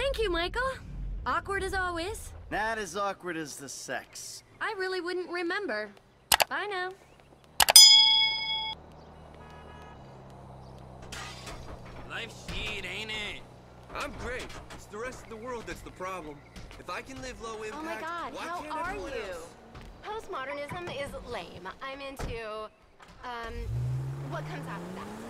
Thank you, Michael. Awkward as always. Not as awkward as the sex. I really wouldn't remember. Bye now. Life's shit, ain't it? I'm great. It's the rest of the world that's the problem. If I can live low impact, Oh my god, why how can't are everyone you? else? Postmodernism is lame. I'm into, um, what comes after that?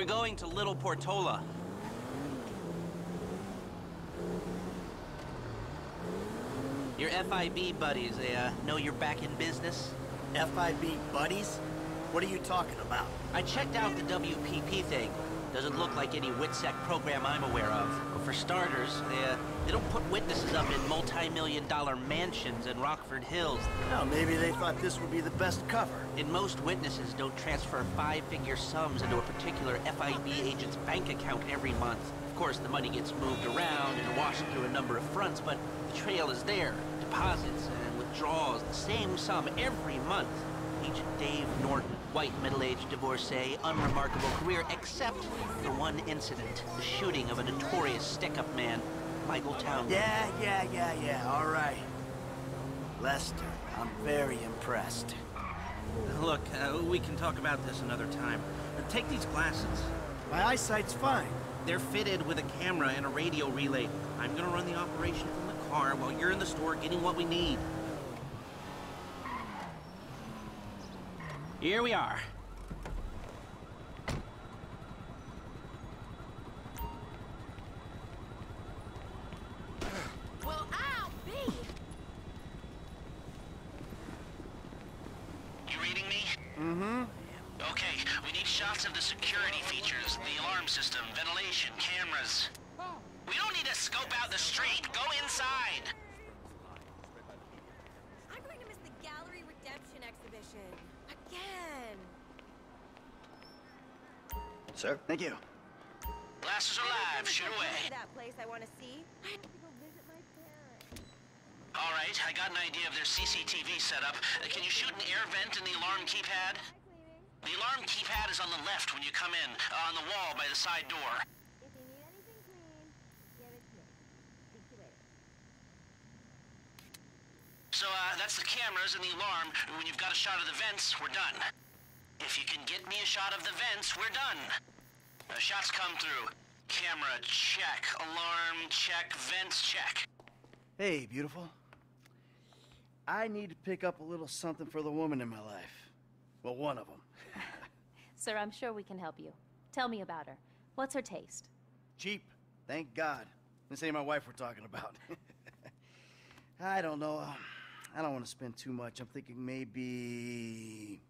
We're going to Little Portola. Your FIB buddies, they uh, know you're back in business? FIB buddies? What are you talking about? I checked out the WPP thing. Doesn't look like any WITSEC program I'm aware of. But for starters, they, uh, they don't put witnesses up in multi-million dollar mansions in Rockford Hills. No, maybe they thought this would be the best cover. And most witnesses don't transfer five-figure sums into a particular FIB agent's bank account every month. Of course, the money gets moved around and washed through a number of fronts, but the trail is there. Deposits and withdrawals, the same sum every month. Agent Dave Norton, white middle-aged divorcee, unremarkable career, except for one incident, the shooting of a notorious stick-up man, Michael Townley. Yeah, yeah, yeah, yeah, all right. Lester, I'm very impressed. Look, uh, we can talk about this another time. Take these glasses. My eyesight's fine. They're fitted with a camera and a radio relay. I'm gonna run the operation from the car while you're in the store getting what we need. Here we are. Well, ow, B! You reading me? Mm-hmm. Okay, we need shots of the security features, the alarm system, ventilation, cameras. We don't need to scope out the street. Go inside. I'm going to miss the Gallery Redemption exhibition. Again. Sir? Thank you. Glasses are live. Shoot away. That place I want to see. I have to go visit my parents. All right, I got an idea of their CCTV setup. Uh, can you shoot an air vent in the alarm keypad? The alarm keypad is on the left when you come in, uh, on the wall by the side door. If you need anything clean, give it to me. Speak to later. So, uh, that's the cameras and the alarm. When you've got a shot of the vents, we're done. If you can get me a shot of the vents, we're done. Uh, shots come through. Camera, check. Alarm, check. Vents, check. Hey, beautiful. I need to pick up a little something for the woman in my life. Well, one of them. Sir, I'm sure we can help you. Tell me about her. What's her taste? Cheap. Thank God. This ain't my wife we're talking about. I don't know. I don't want to spend too much. I'm thinking maybe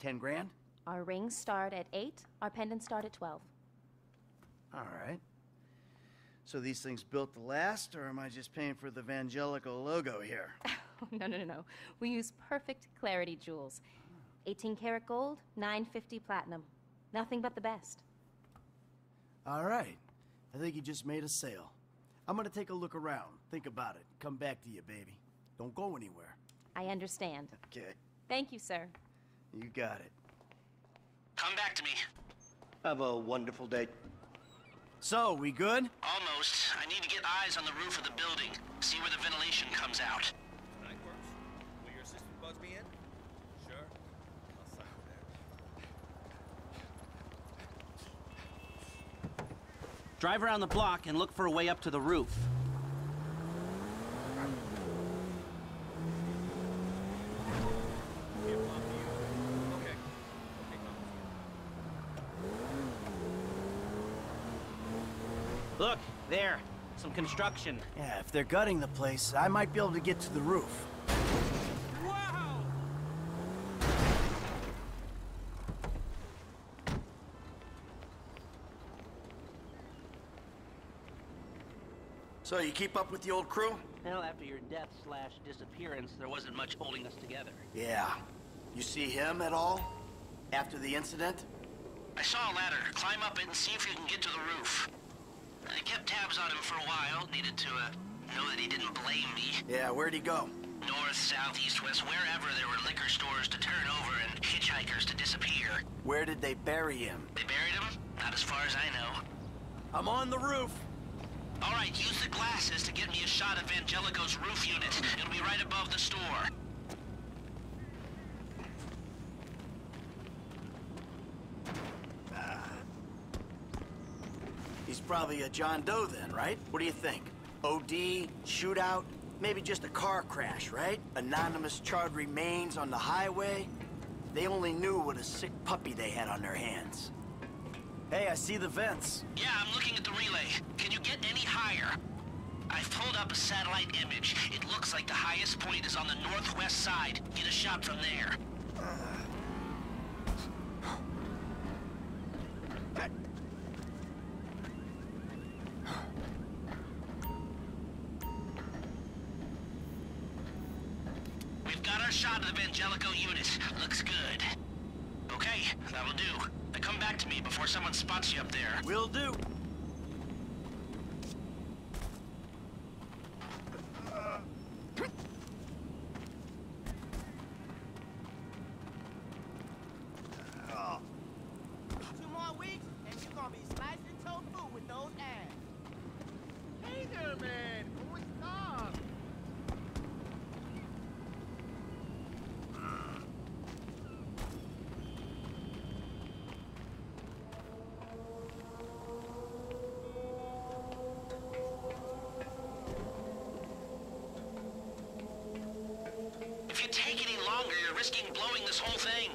10 grand? Our rings start at 8, our pendants start at 12. All right. So these things built to last, or am I just paying for the Vangelico logo here? no, no, no, no. We use perfect clarity jewels. 18 karat gold, 950 platinum. Nothing but the best. All right. I think you just made a sale. I'm gonna take a look around, think about it, come back to you, baby. Don't go anywhere. I understand. Okay. Thank you, sir. You got it. Come back to me. Have a wonderful day. So, we good? Almost. I need to get eyes on the roof of the building. See where the ventilation comes out. Night works. Will your assistant buzz me in? Sure. I'll sign there. Drive around the block and look for a way up to the roof. Here, Mom, to you. Okay. Okay, come. Look, there. Some construction. Yeah, if they're gutting the place, I might be able to get to the roof. Wow! So, you keep up with the old crew? Well, after your death slash disappearance, there wasn't much holding us together. Yeah. You see him at all? After the incident? I saw a ladder. Climb up it and see if you can get to the roof. I kept tabs on him for a while. Needed to, uh, know that he didn't blame me. Yeah, where'd he go? North, south, east, west, wherever there were liquor stores to turn over and hitchhikers to disappear. Where did they bury him? They buried him? Not as far as I know. I'm on the roof. All right, use the glasses to get me a shot of Vangelico's roof unit. It'll be right above the store. He's probably a John Doe then, right? What do you think? OD, shootout, maybe just a car crash, right? Anonymous charred remains on the highway. They only knew what a sick puppy they had on their hands. Hey, I see the vents. Yeah, I'm looking at the relay. Can you get any higher? I've pulled up a satellite image. It looks like the highest point is on the northwest side. Get a shot from there. a shot of the Vangelico unit. Looks good. Okay, that'll do. Now come back to me before someone spots you up there. Will do. Two more weeks, and you're gonna be slicing tofu with those abs. Hey there, man. ¿Cómo estás? If you take any longer, you're risking blowing this whole thing.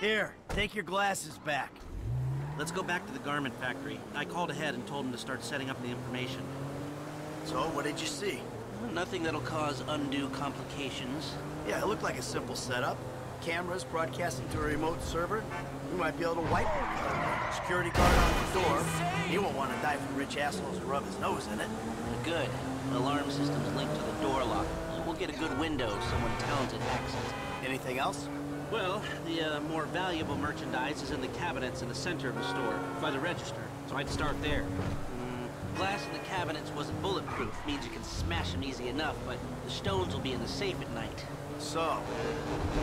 Here, take your glasses back. Let's go back to the garment factory. I called ahead and told him to start setting up the information. So, what did you see? Nothing that'll cause undue complications. Yeah, it looked like a simple setup. Cameras broadcasting to a remote server. We might be able to wipe it. Security guard on the door. He won't want to die from rich assholes who rub his nose in it. Good. Alarm system's linked to the door lock. We'll get a good window if someone talented hacks it. Anything else? Well, the uh, more valuable merchandise is in the cabinets in the center of the store, by the register, so I'd start there. Mm, glass in the cabinets wasn't bulletproof, means you can smash them easy enough, but the stones will be in the safe at night. So,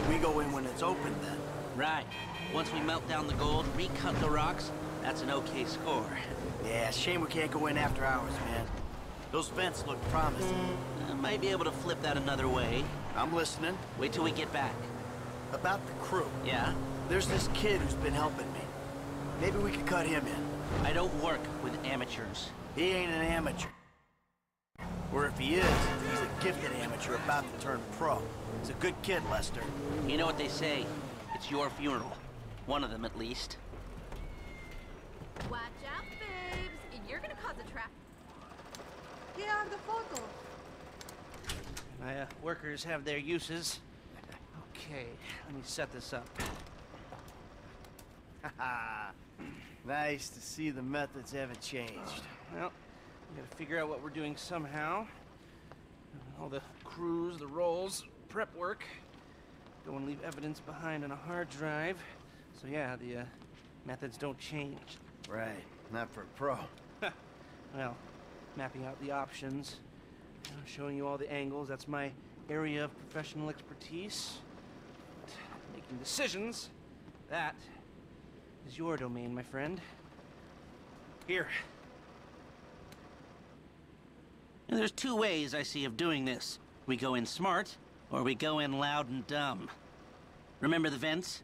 we go in when it's open then. Right. Once we melt down the gold, recut the rocks, that's an okay score. Yeah, shame we can't go in after hours, man. Those vents look promising. I might be able to flip that another way. I'm listening. Wait till we get back. About the crew. Yeah? There's this kid who's been helping me. Maybe we could cut him in. I don't work with amateurs. He ain't an amateur. Or if he is, he's a gifted amateur about to turn pro. He's a good kid, Lester. You know what they say. It's your funeral. One of them, at least. Watch out, babes. You're gonna cause a traffic. My uh, workers have their uses. Okay, let me set this up. nice to see the methods haven't changed. Well, we gotta figure out what we're doing somehow. All the crews, the rolls, prep work. Don't want to leave evidence behind on a hard drive. So yeah, the uh, methods don't change. Right, not for a pro. Well, mapping out the options, showing you all the angles. That's my area of professional expertise. Making decisions, that is your domain, my friend. Here. And there's two ways I see of doing this. We go in smart, or we go in loud and dumb. Remember the vents?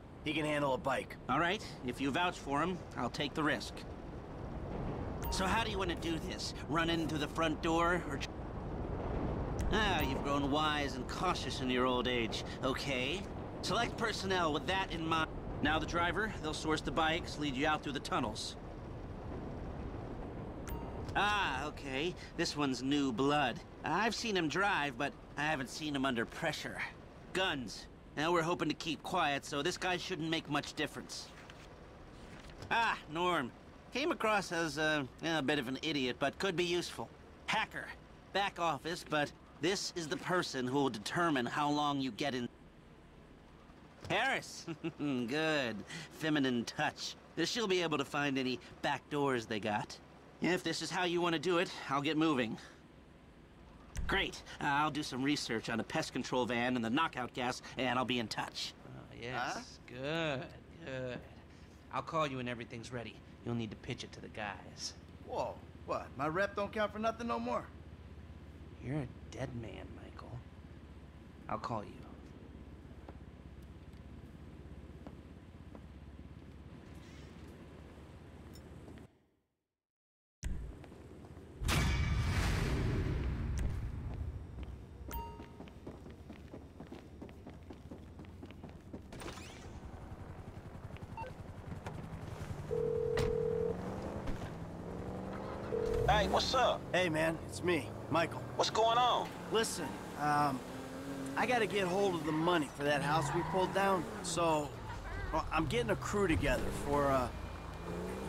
He can handle a bike. All right, if you vouch for him, I'll take the risk. So how do you want to do this? Run in through the front door, or... Ah, you've grown wise and cautious in your old age. Okay. Select personnel with that in mind. Now the driver, they'll source the bikes, lead you out through the tunnels. Ah, okay. This one's new blood. I've seen him drive, but I haven't seen him under pressure. Guns. Now we're hoping to keep quiet, so this guy shouldn't make much difference. Ah, Norm. Came across as uh, a bit of an idiot, but could be useful. Hacker. Back office, but this is the person who will determine how long you get in. Harris. Good. Feminine touch. She'll be able to find any back doors they got. If this is how you want to do it, I'll get moving. Great. Uh, I'll do some research on the pest control van and the knockout gas, and I'll be in touch. Oh, yes. Good, good. I'll call you when everything's ready. You'll need to pitch it to the guys. Whoa, what? My rep don't count for nothing no more? You're a dead man, Michael. I'll call you. Hey, what's up? Hey, man, it's me, Michael. What's going on? Listen, um, I gotta get hold of the money for that house we pulled down, so well, I'm getting a crew together for, uh,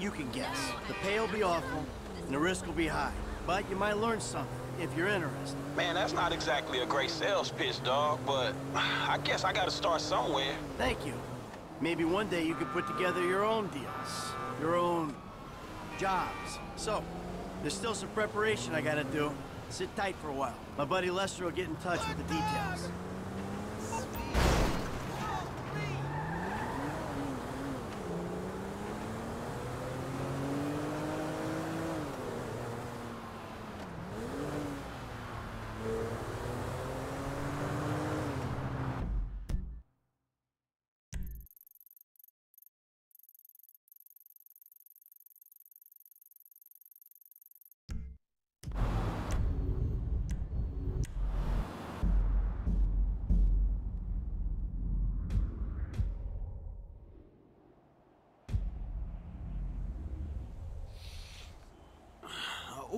you can guess. The pay will be awful, and the risk will be high, but you might learn something if you're interested. Man, that's not exactly a great sales pitch, dog, but I guess I gotta start somewhere. Thank you. Maybe one day you could put together your own deals, your own jobs. So, there's still some preparation I gotta do. Sit tight for a while. My buddy Lester will get in touch with the details.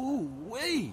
Ooh, wait.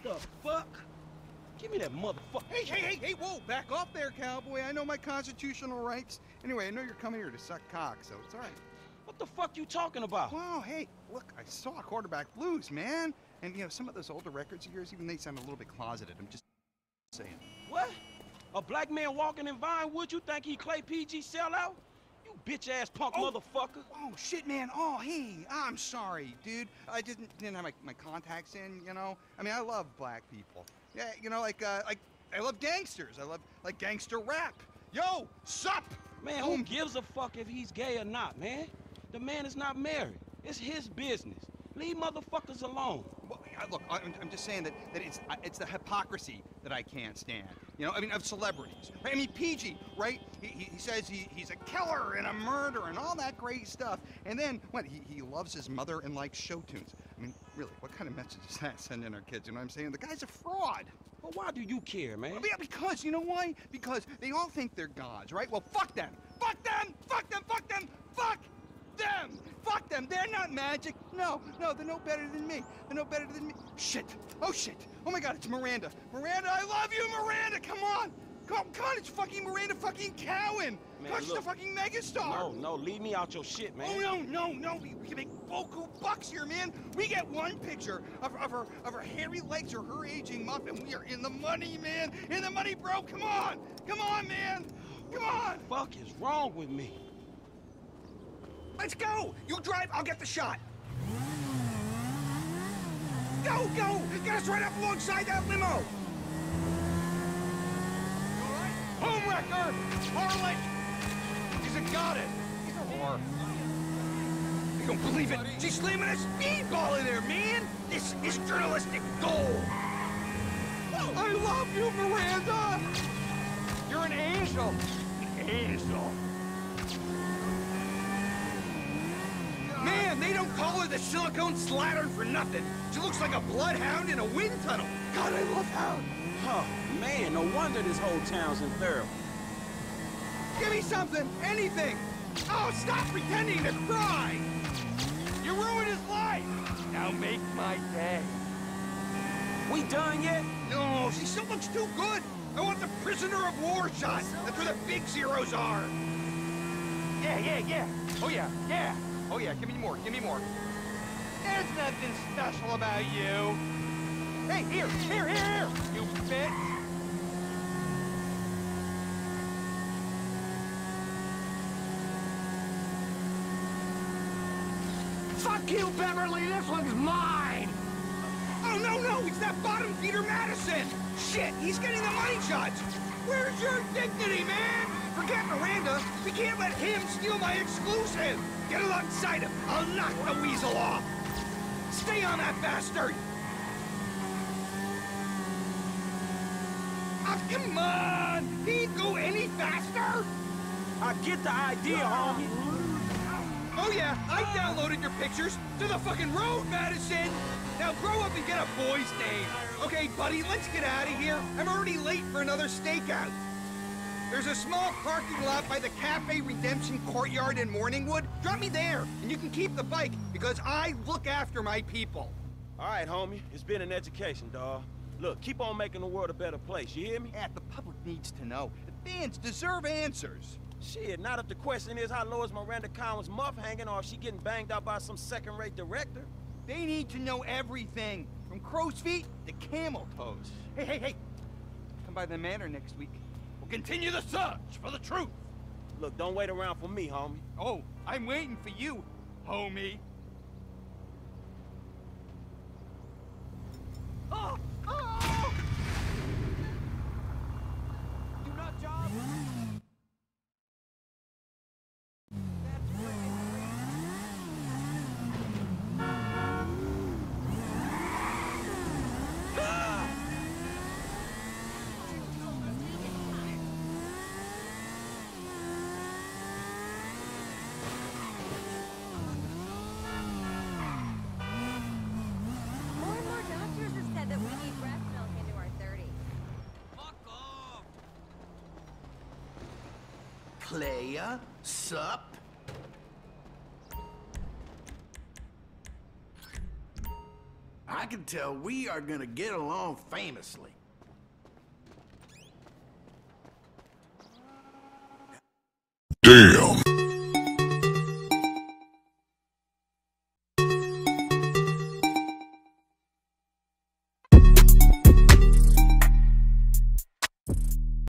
the fuck? Give me that motherfucker. Hey, hey, hey, hey, whoa, back off there, cowboy. I know my constitutional rights. Anyway, I know you're coming here to suck cock, so it's all right. What the fuck you talking about? Wow, hey, look, I saw a quarterback blues, man. And, you know, some of those older records of yours, even they sound a little bit closeted. I'm just saying. What? A black man walking in Vinewood, you think he Clay PG sellout? You bitch ass punk motherfucker. Oh, shit, man. Oh, hey, I'm sorry, dude. I didn't, didn't have my, my contacts in, you know? I mean, I love black people. Yeah, you know, like, uh, like, I love gangsters. I love, like, gangster rap. Yo, sup? Man, who gives a fuck if he's gay or not, man? The man is not married. It's his business. Leave motherfuckers alone. Look, I'm, I'm just saying that, that it's it's the hypocrisy that I can't stand. You know, I mean, of celebrities. Right? I mean, PG, right? He, he, says he, he's a killer and a murderer and all that great stuff. And then, what, he, he loves his mother and likes show tunes. I I mean, really, what kind of message is that sending our kids? You know what I'm saying? The guy's a fraud. Well, why do you care, man? Well, yeah, because, you know why? Because they all think they're gods, right? Well, fuck them. Fuck them! Fuck them! Fuck them! Fuck them! Fuck them! They're not magic. No, no, they're no better than me. They're no better than me. Shit! Oh, shit! Oh my god, it's Miranda. Miranda, I love you, Miranda! Come on! Come on, come on, it's fucking Miranda fucking Cowan! Man, a look. fucking megastar! No, no, leave me out your shit, man. Oh no, no, no! We, we can make boku bucks here, man. We get one picture of, of her of her hairy legs or her aging muff, and we are in the money, man. In the money, bro. Come on, come on, man. Come on. Fuck is wrong with me? Let's go. You drive. I'll get the shot. Go, go. Get us right up alongside that limo. All right? Homewrecker, Harlot. He's a goddess. He's a whore. You don't believe it? She's slamming a speedball in there, man! This is journalistic gold! I love you, Miranda! You're an angel! An angel! Man, they don't call her the silicone slattern for nothing. She looks like a bloodhound in a wind tunnel. God, I love hound. Oh, man, no wonder this whole town's in therapy. Give me something, anything. Oh, stop pretending to cry. You ruined his life. Now make my day. We done yet? No, she still looks too good. I want the prisoner of war shot. That's where the big zeros are. Yeah, yeah, yeah. Oh, yeah, yeah. Oh, yeah, give me more, give me more. There's nothing special about you. Hey, here, here, here, here, you bitch. Fuck you, Beverly, this one's mine! Oh, no, no, it's that bottom feeder Madison! Shit, he's getting the money shots! Where's your dignity, man? Forget Miranda, we can't let him steal my exclusive! Get alongside him, I'll knock the weasel off! Stay on that bastard! Oh, come on! You go any faster? I get the idea, ah. homie. Oh yeah, I downloaded your pictures to the fucking road, Madison! Now grow up and get a boy's name. Okay, buddy, let's get out of here. I'm already late for another stakeout. There's a small parking lot by the Cafe Redemption Courtyard in Morningwood. Drop me there, and you can keep the bike, because I look after my people. All right, homie. It's been an education, dawg. Look, keep on making the world a better place, you hear me? Yeah, the public needs to know. The fans deserve answers. Shit, not if the question is how low is Miranda Cowan's muff hanging or if she getting banged out by some second-rate director. They need to know everything, from crow's feet to camel toes. Hey, hey, hey! Come by the manor next week. Continue the search for the truth. Look, don't wait around for me, homie. Oh, I'm waiting for you, homie. Oh! Do not job. More and more doctors have said that we need breast milk into our 30s. Playa, sup? I can tell we are gonna get along famously.